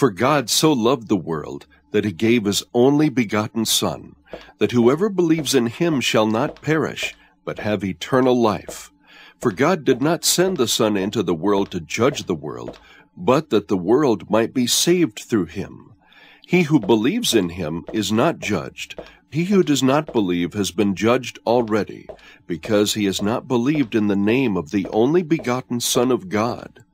For God so loved the world that he gave his only begotten Son, that whoever believes in him shall not perish, but have eternal life. For God did not send the Son into the world to judge the world, but that the world might be saved through him. He who believes in him is not judged. He who does not believe has been judged already, because he has not believed in the name of the only begotten Son of God.